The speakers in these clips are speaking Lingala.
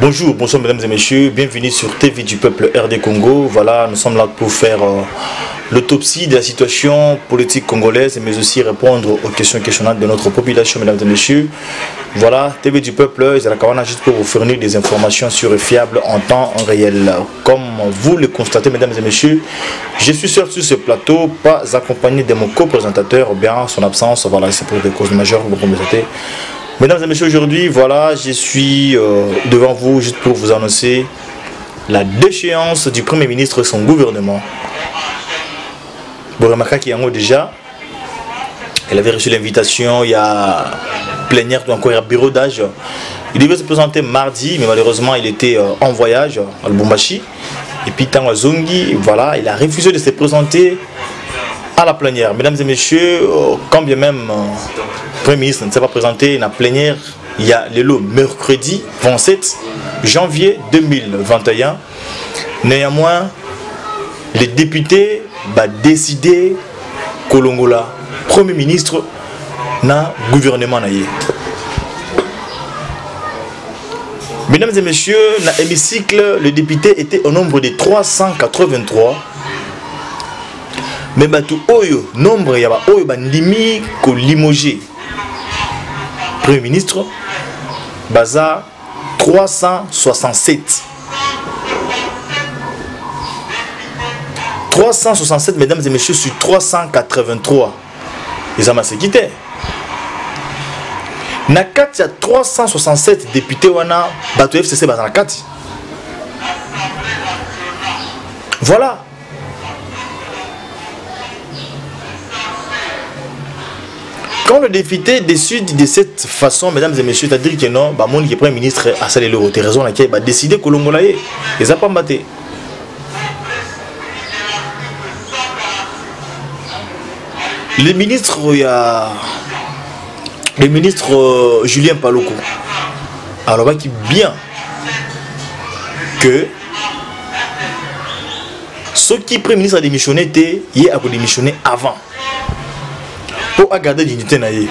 Bonjour, bonsoir mesdames et messieurs, bienvenue sur TV du peuple RD Congo. Voilà, nous sommes là pour faire euh, l'autopsie de la situation politique congolaise, mais aussi répondre aux questions questionnantes de notre population, mesdames et messieurs. Voilà, TV du peuple, Kawana juste pour vous fournir des informations sur et fiables en temps réel. Comme vous le constatez, mesdames et messieurs, je suis seul sur ce plateau, pas accompagné de mon co-présentateur, bien son absence, voilà, c'est pour des causes majeures, vous constatez. Mesdames et messieurs, aujourd'hui, voilà, je suis euh, devant vous juste pour vous annoncer la déchéance du Premier ministre et son gouvernement. Boremaka Kiyango déjà, elle avait reçu l'invitation il y a plénière ou encore il y a bureau d'âge. Il devait se présenter mardi, mais malheureusement, il était euh, en voyage à Lubumbashi. Et puis Tango voilà, il a refusé de se présenter à la plénière. Mesdames et messieurs, euh, quand bien même... Premier ministre ne s'est pas présenté la plénière il y a le mercredi 27 janvier 2021. Néanmoins, les députés ont bah, décidé que le Premier ministre na gouvernement Mesdames et messieurs, dans l'hémicycle, le député était au nombre de 383. Mais batu oyo, nombre ya ba oyo bandimi ko limoger. Premier ministre, baza 367. 367, mesdames et messieurs, sur 383. eza maseki te na kati ya 367 depute wana bato ya fcc baza na kati voilà quand le député décide de cette façon mesdames et messieurs c'est-à-dire que non bamoni ke premier ministre asali eloko te raison laquelle badécide kolongola ye eza pamba te le ministre ya le ministre euh, julien paluku alobaki bien que soki premier ministre adémissionne te ye akodémissionne avant mpo agarde dignité na ye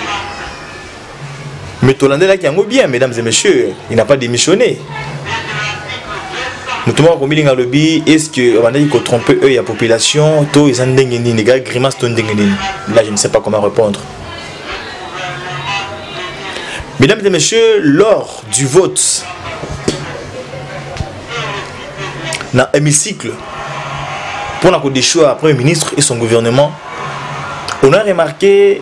mais tolandelaki yango bien mesdames et messieurs il n'a pas démissionné moto moko akomilinga alobi est ce que abandaki kotrompe oeil ya population to eza ndenge nini ga grimace to ndenge nini là je ne sais pas comment répondre mesdames et messieurs lors du vote na hémicycle mpona kodechoir premier ministre et son gouvernement on a remarqué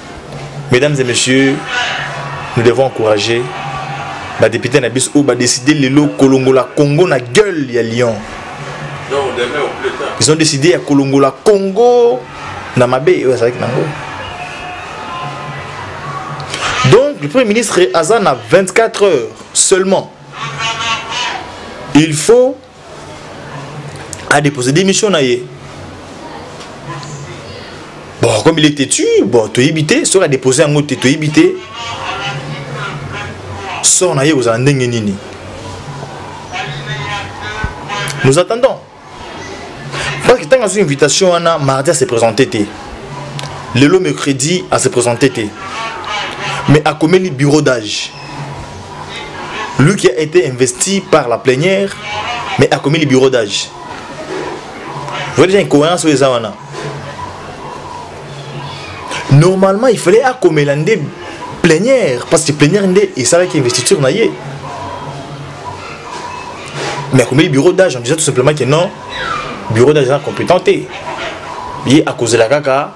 mesdames et messieurs nous devons encourager badepute na biso oyo badeside lelo kolongola congo na gueule ya lion ils ont décidé ya kolongola congo na mabe oyo azalaki nango donc le premier ministre aza na 24 heures seulement il faut a déposé démission na ye bon comme il était tu bon toyebi te soki adépose yango te toyebi te sort na ye kozala ndenge nini nous attendons parce que ntango azwi invitation wana mardi ase présente te lelo mercredi ase présente te mais akomeli bureau d'age lui qui a été investi par la plénière mais a commis le bureau d'âge voyez déjà incohérence oyo eza wana normalement il fallait akomela nde plénière parce que plénière nde esalaki investiture na ye mais akomeli bureau d'âge en disant tout simplement que non bureau d'âge eza compétent te ye akozela kaka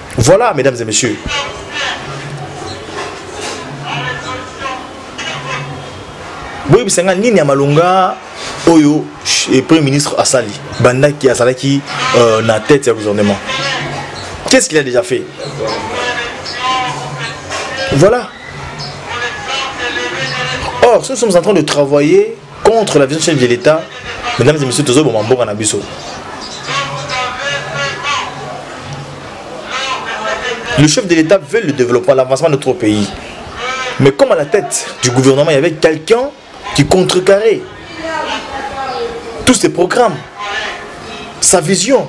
Voilà, mesdames et messieurs. boyebisa nga nini ya malonga oyo eh, premier ministre asali bandaki azalaki euh, na tête ya gouvernement qu'est ce qu'il a déjà fait voilà or nous sommes en train de travailler contre la vision du chef de l'État, mesdames et messieurs, Le chef de l'État veut le développement, l'avancement de notre pays. Mais comme à la tête du gouvernement, il y avait quelqu'un qui contrecarrait tous ses programmes, sa vision.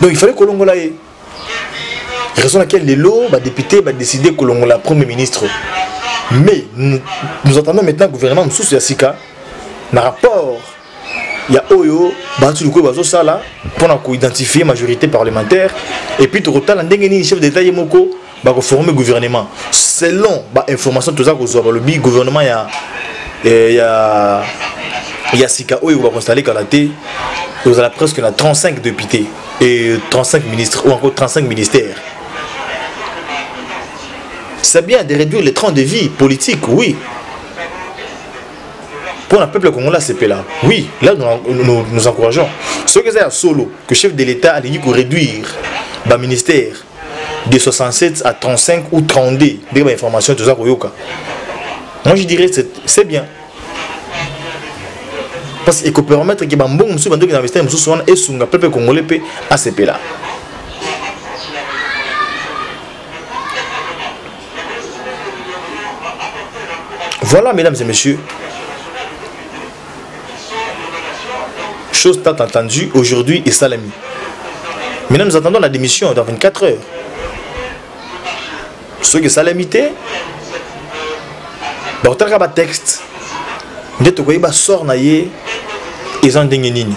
Donc il fallait que l'on raison laquelle lelo badepute badeside kolongola premier ministre mais nous, nous attendons maintenant gouvernement mosusu ya sika na rapport ya oyo bato likoyo bazosala mpona koidentifie majorité parlementaire epuis tokotala ndenge nini chef d'état ye moko bako former gouvernement selon ba information toza kozwa balobi gouvernement ya eh, ya ya sika oyo bakonstale kala te ozala presque na 35 députés et 35 ministres ou encore 35 ministères c'est bien de réduire les trains de vie politique oui pour un peuple congolais là oui là nous, nous, nous encourageons ce que c'est solo que chef de l'état a dit pour réduire ba ministère de 67 à 35 ou 32 ndenge ba information toza koyoka moi je dirais c'est bien parce eko permettre ke bambongo mosusu bandoki na mistari mosusu wana esunga peuple congolais mpe asepela voilà mesdames et messieurs chose tant entendu aujourd'hui et salami maintenant nous attendons la démission dans 24 heures Ce qui esalami te bakotalaka batexte nde tokoki basort na ye eza ndenge nini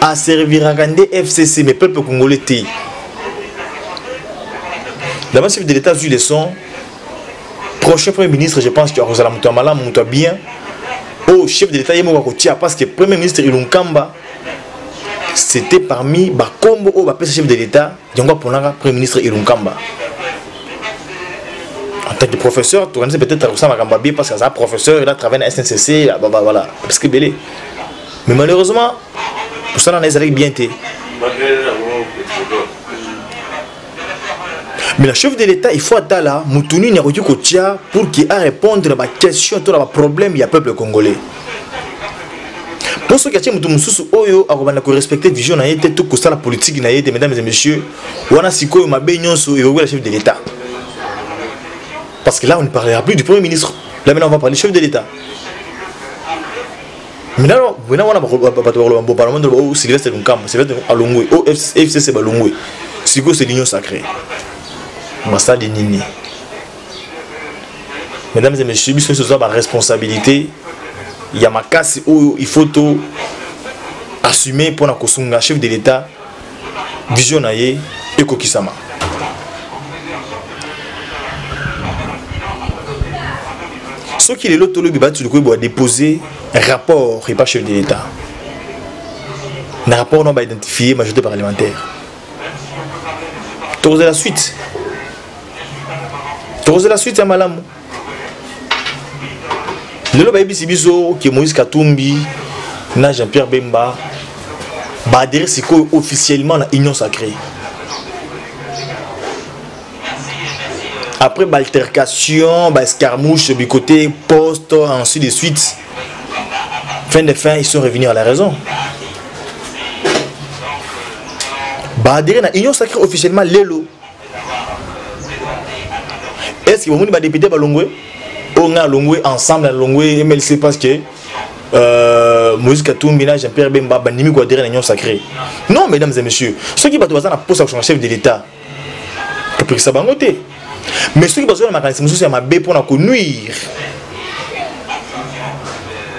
a serviraka nde fcc mais peuple congolais te d'abord chef de l'état azwi leçon prochain premier ministre je pense akozala moto ya malamu moto ya bien oyo oh, chef de l'état ye moko akotia parce que premier ministre ilunkamba c'était parmi bakombo oyo bapesa chef de l'état yango aponaka premier ministre ilunkamba en tant que professeur tokanisi peut-être akosala makambo ya bien parce que aza professeur il a travaille na sncc voilà parce que ebele mais malheureusement mosala na ezalaki bien te mais la chef de l'état il faut atala motu nini akoki kotia pour ke a répondre na baquestion to na baproblème ya peuple congolais mpo soki atie moto mosusu oyo akobanda korespecte vision na ye te to kosala politiki na ye te mesdames et messieurs wana sikoyo mabe nyonso ekoki la chef de l'état parce que là on ne parlera plus du premier ministre là maintenant on va parler chef de l'état minano wena wana bato bakoloba mbo parlement ndolo o sylvestre nkambo sylvestre alongwe o fcc balongwe sikoyo c'est l'union sacrée basali nini mesdames et messieurs biso nyonso toza baresponsabilité ya makasi oyo il faut to assume mpo na kosunga chef de l'état vision na ye ekokisama soki lelo tolobi batuli koyeba badepose rapport epa chef de l'état na rapport nao baidentifie majorité parlementaire tokozela suite tokozela suite ya malamu lelo bayebisi biso ke moïse katumbi na jean pierre bemba baadere sikoyo officiellement na union sacrée après baaltercation baescarmouche du côté poste ainsi de suite fin de fin ils sont revenus à la raison baadere na union sacrée officiellement lelo est ce que bomoni badepute balongwe oyo ngai alongwe ensemble alongwe mlc parce que Euh, moïse katumbi na jean pierre bemba bandimi koadere na union sacré non mesdames et messieurs soki bato baza na posa kosanga chef de l'état topekisa bango te mais soki bazwa na makanisi mosusu ya mabe mpona konuire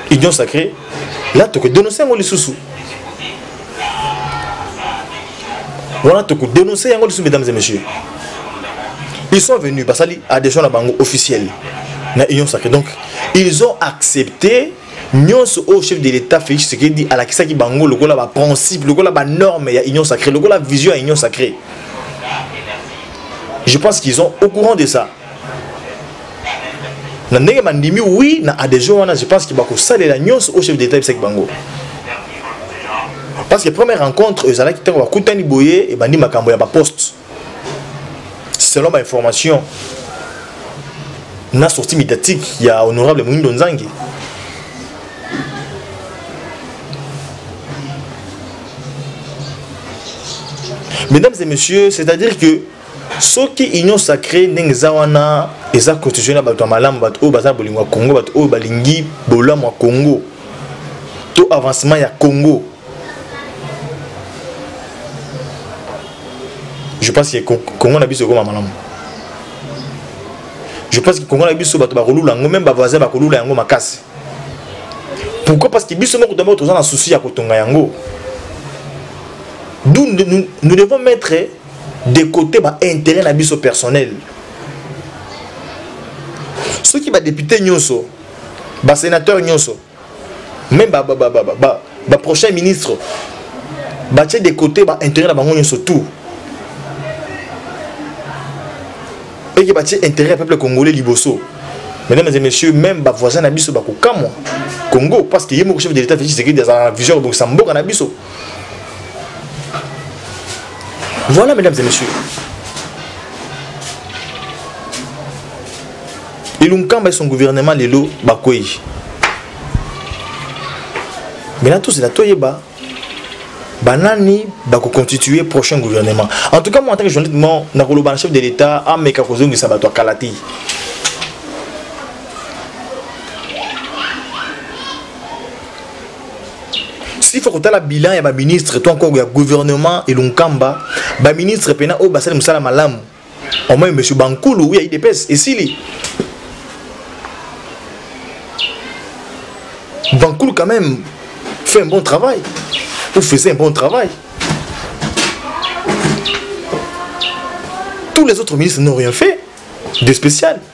union sacré là tokodenonse yango lisusu wana tokodenonce yango lisusu mesdames et messieurs ils sont venus basali adhesion na bango officielle na union sacré donc ils ont accepté nyonso oyo chef de l'état félix tshisekedi alakisaki bango lokola baprincipe lokola banorme ya union sacré lokola vision ya union sacré je pense qu'ils ont au courant de ça na ndenge bandimi oui na adhesion wana je pense que bakosalela nyonso au chef d'état ebisaki bango parce que première rencontre ezalaki ntango bakutani boye ebandi makambo ya baposte selon bainformation na sortie médiatique ya honorable moindo nzangi mesdames et messieurs c'est à dire que soki union sacrée ndenge eza wana eza constitution ya bato ya malamu bato oyo baza bolingo ya congo bato oyo balingi bolamu ya congo to avancement ya congo je pense que congo na biso ekoma malamu je pense que congo na biso bato bakolula yango meme bavoisin bakolula yango makasi pourquoi parce que biso moko tobao toza na souci ya kotonga yango nous, nous, nous devons mettre de côté ba intérêt na biso personnel soki ba député nyonso ba sénateur nyonso même ba ba ba ba, ba, ba prochain ministre batie de côté ba intérêt na bango nyonso tout eke batie intérêt ya peuple congolais liboso mesdames et messieurs même bavoisin na biso bakokamwa congo parce que ye moko chef de l'état félix tshisekedi azala na vision kobongisa mboka na biso Voilà, mesdames et messieurs. Et Lumkamba et son gouvernement, les lots, Bakoye. Mais là, tout c'est la Toyeba. banani bakoconstitue prochain gouvernement en tout cas moi en tant que journaliste mo nakoloba na chef de l'état ameka kozongisa bato ya kala te sifa kotala bilan ya baministre to encore ya gouvernement elunkamba baministre mpena oyo basali mosala malamu omoi monsieur bankulu ya idps esili bankulu quand même fait un bon travail ou faisait un bon travail tous les autres ministres n'ont rien fait de spécial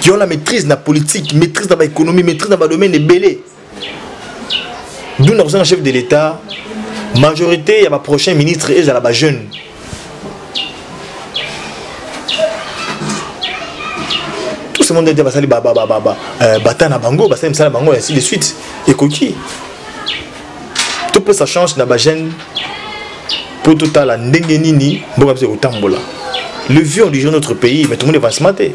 qui ont la maîtrise na politique maîtrise na baéconomie maîtrise na badomaine ebele d'où na kozanga chef de l'état majorité ya baprochain ministre ezala bajeune tout ce monde ete basali bata na bango basali misala na bango ainsi de suite ekoki topesa chance na bajeune mpo totala ndenge nini mboka biso ekotambola le vieux on dirige notre pays mais tomoni avancement te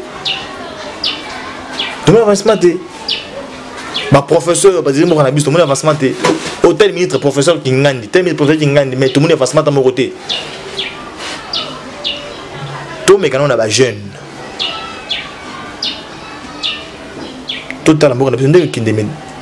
tomoni avancement te baprofesseur bazali mboka na biso tomoni avancement te o oh, tel ministre professeur kingandi tel ministre professeur kingandi mais tomoni avancement ta moko te tomekana na bajeune totala mboka na biso ndenge ekende mene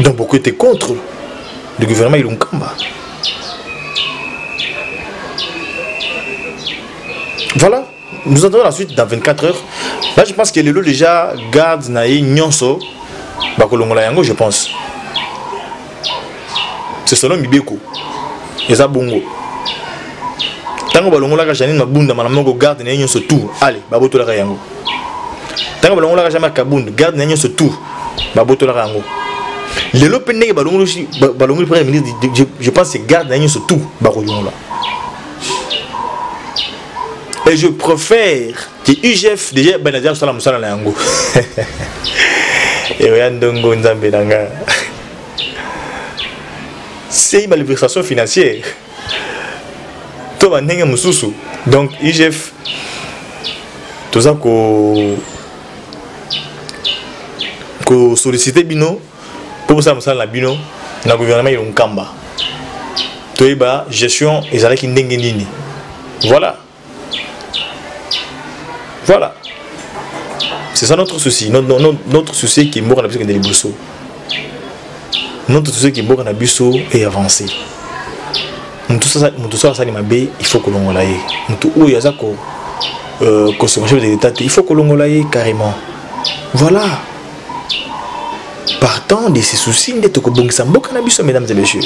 Donc beaucoup étaient contre le gouvernement Ilunkamba. Voilà, nous attendons la suite dans 24 heures. Là, je pense que Lelo déjà garde Naï Nyonso, Bakolongola Yango, je pense. C'est son nom Mibeko. Et ça, Bongo. Tango Balongolaka Janine Mabunda, Manamoko garde Naï Nyonso tout. Allez, Babotolaka Yango. ntango balongolaka jamais kabund garde na nyonso tour babotolaka yango lelo mpe ndenge balongoli premier ministre je pense que garde na nyonso tour bakolongola et je préfère que ugf déjà bana déjà kosala mosala na yango eoya ndongo nzambe na nga sei malversation financière to ba ndenge mususu donc igf toza ko ko solliciter bino mpo bosala mosala na bino na gouvernement ya nkamba toyeba gestion ezalaki ndenge nini voilà Voilà. C'est ça notre souci. Notre, notre, notre souci est que Mboka n'a besoin de Liboso. Notre souci est que Mboka n'a besoin et avancer. Mutu sasa mutu sasa sali mabe il faut kolongola ye. Mutu oyo aza ko euh ko se manger de l'état il faut kolongola ye carrément. Voilà. Partant de ces soucis nde tokobongisa mboka na biso mesdames et messieurs.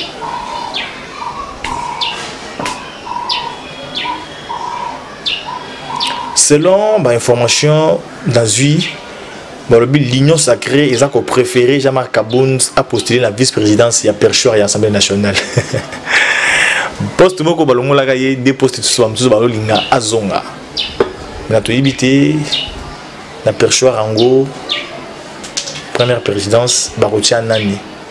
selon bainformation nazwi balobi l'union sacrée eza kopréféré jean marc kabund apostule na vice présidence ya perchoir ya assemblée nationale poste moko balongolaka ye nde poste mosusu bamosusu bazolinga azonga na toyebi te na perchoir yango première présidence bakotia nani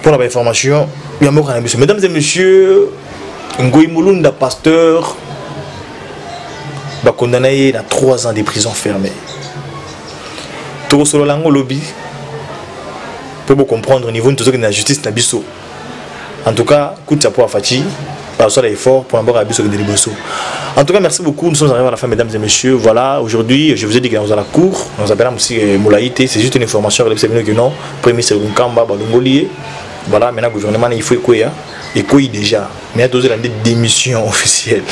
mpo na bainformation ya mboka na biso mesdames et messieurs ngoi molunda pasteur bakondana ye na 3 ans de prison fermé tokosolola yango lobi mpo bocomprendre niveau nini tozokende na justice na biso en tout cas coup de chapeau à Fatshi bazosala effort pour mboka ya biso kende liboso en tout cas merci beaucoup nous sommes arrivés à la fin mesdames et messieurs voilà aujourd'hui je vous ai dit que dans la cour dans la mosi euh, molaïté c'est juste une information relève bino que non premier c'est lunkamba balongoli ye voilà maintenant gouvernement il faut ekweya ekweyi déjà mais tozela nde démission officielle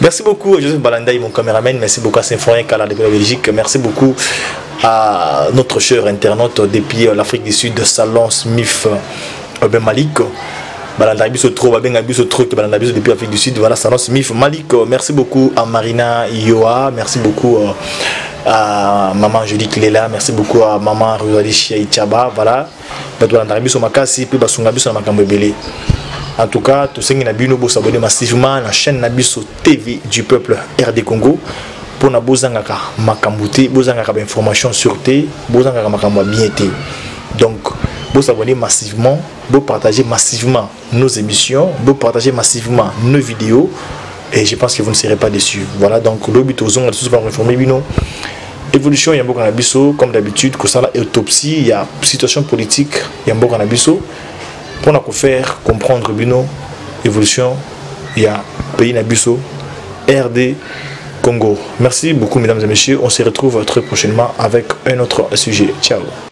merci beaucoup joseph balandai mon caméraman merci beaucoup à symphorien kala depuis la belgique merci beaucoup à notre cher internaute depuis l'afrique du sud salon smith euh, ben malik balanda biso trop babenga biso trop te balanda biso depuis afrique du sud voilà salon smith malik euh, merci beaucoup à marina yoa merci beaucoup euh, à maman Julie Kilela, merci beaucoup à maman Rosalie Chiaïchaba, voilà, bato balandaka biso makasi mpe basunga biso na makambo ebele en tout cas tosengi na bino bosabone massivement na chaîne na biso tv du peuple rd congo mpo na bozangaka makambo te bozangaka bainformation sur te bozangaka makambo ya bien te donc bosabone massivement bopartage massivement nos émissions, vous partagez massivement nos vidéos et je pense que vous ne serez pas déçus. Voilà, donc le but aux ondes, tous par informer, non évolution ya mboka na biso comme d'habitude kosala autopsie ya situation politique ya mboka na biso mpona kofaire comprendre bino évolution ya pays na biso rd congo merci beaucoup mesdames et messieurs on se retrouve très prochainement avec un autre sujet ciao